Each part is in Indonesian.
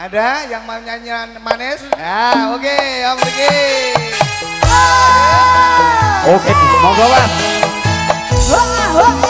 Ada yang mau nyanyian manis? Ya, oke, okay, Om Riki. Oke, mau gawas. Wah, wah.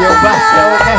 your best.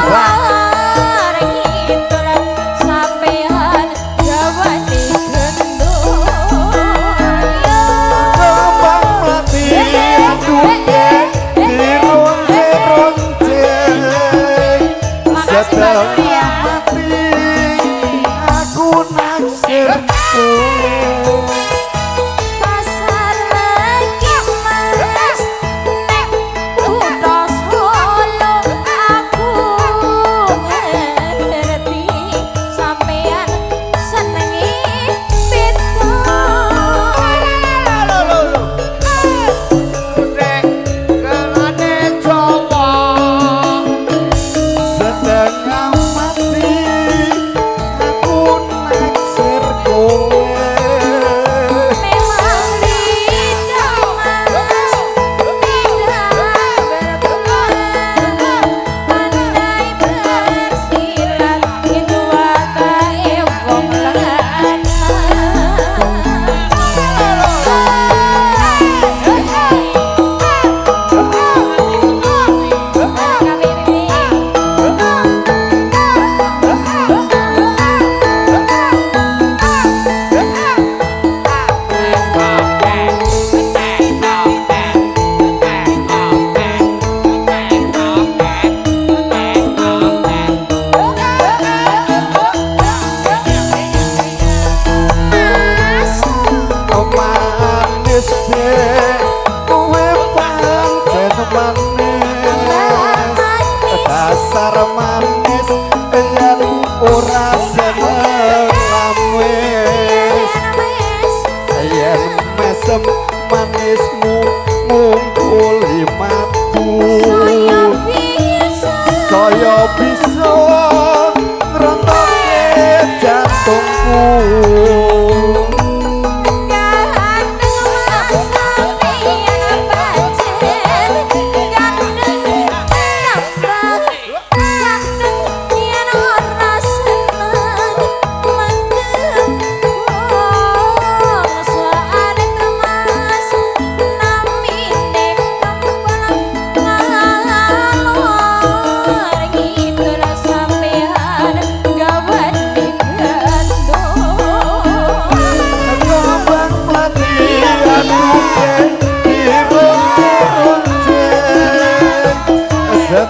despair.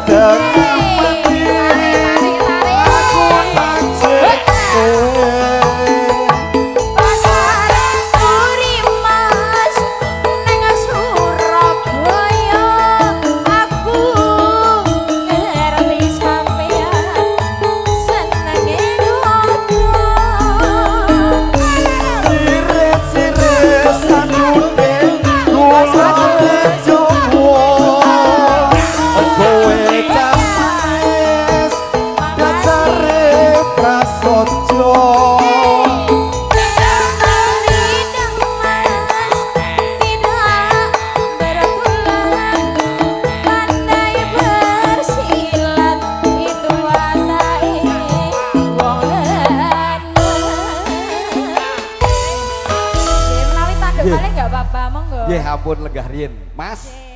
Hey. Ya ampun legarin. Mas.